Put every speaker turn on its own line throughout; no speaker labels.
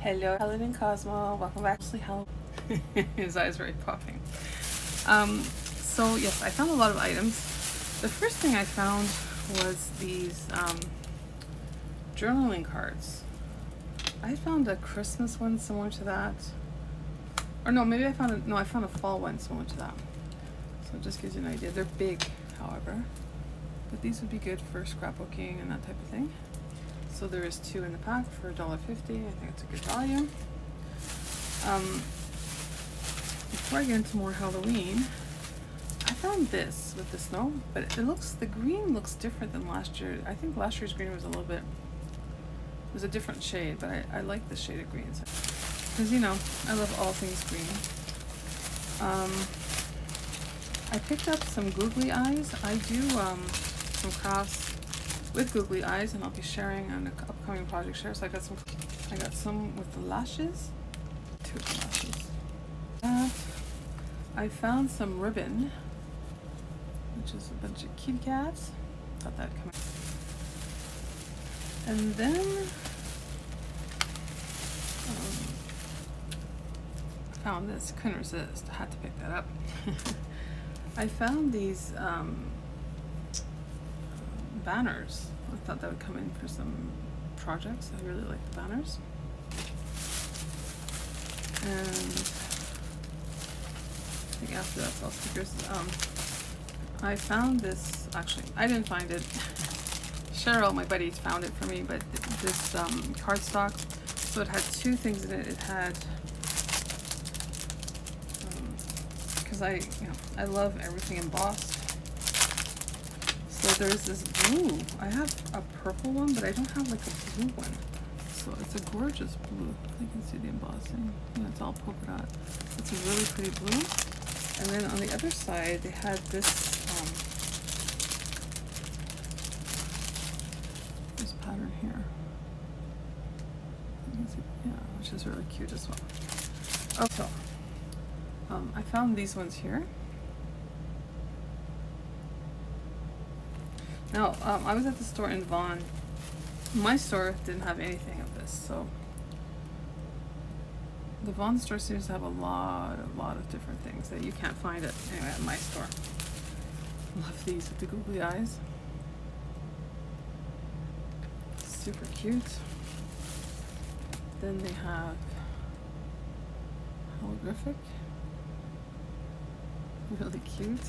Hello, Helen and Cosmo. Welcome back to Helen. His eyes are popping. Um, so yes, I found a lot of items. The first thing I found was these um, journaling cards. I found a Christmas one similar to that. Or no, maybe I found a, no, I found a fall one similar to that. So it just gives you an idea. They're big, however. But these would be good for scrapbooking and that type of thing. So there is two in the pack for $1.50. I think it's a good value. Um, before I get into more Halloween, I found this with the snow, but it looks, the green looks different than last year. I think last year's green was a little bit, it was a different shade, but I, I like the shade of green. Because, you know, I love all things green. Um, I picked up some googly eyes. I do um, some crafts with googly eyes, and I'll be sharing on an upcoming project share. So I got some, I got some with the lashes, two of the lashes. Uh, I found some ribbon, which is a bunch of kitty cats. Thought that'd come. And then um, found this. Couldn't resist. I had to pick that up. I found these um, banners. I thought that would come in for some projects. I really like the banners. And I think after that's all stickers. Um, I found this, actually, I didn't find it. Cheryl, my buddy, found it for me, but this um, cardstock. So it had two things in it. It had because I, you know, I love everything embossed. So there's this blue. I have a purple one, but I don't have like a blue one. So it's a gorgeous blue. You can see the embossing. Yeah, it's all polka dot. It's a really pretty blue. And then on the other side, they had this um, this pattern here. Yeah, which is really cute as well. Okay, um, I found these ones here. Now, um, I was at the store in Vaughan. My store didn't have anything of this, so the Vaughan store seems to have a lot, a lot of different things that you can't find at anyway at my store. Love these with the googly eyes. Super cute. Then they have holographic really cute.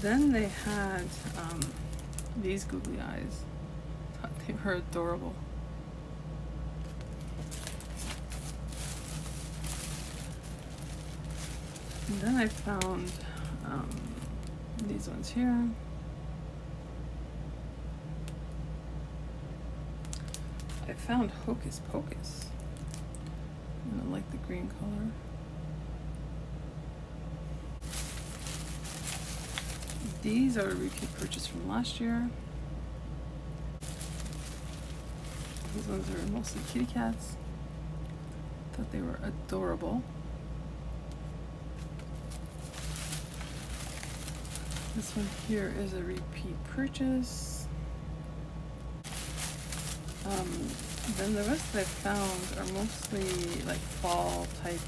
Then they had um, these googly eyes. Thought they were adorable. And then I found um, these ones here. I found Hocus Pocus. I like the green color. These are a repeat purchase from last year. These ones are mostly kitty cats. Thought they were adorable. This one here is a repeat purchase. Um, then the rest that I found are mostly like fall type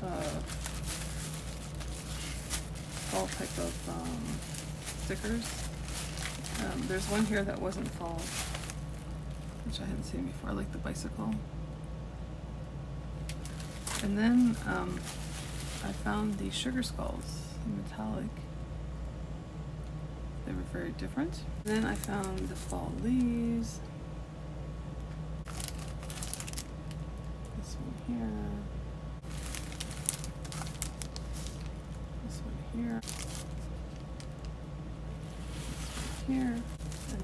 uh, type of um, stickers. Um, there's one here that wasn't fall, which I hadn't seen before. Like the bicycle. And then um, I found the sugar skulls metallic. They were very different. And then I found the fall leaves. This one here, this one here, and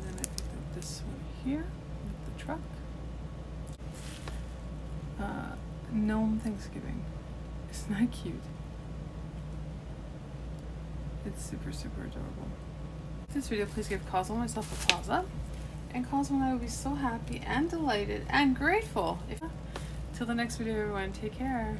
then I picked up this one here with the truck. Uh, Gnome Thanksgiving. Isn't that cute? It's super, super adorable. This video, please give Cosmo and myself a thumbs up. And Cosmo and I will be so happy and delighted and grateful. If Till the next video, everyone. Take care.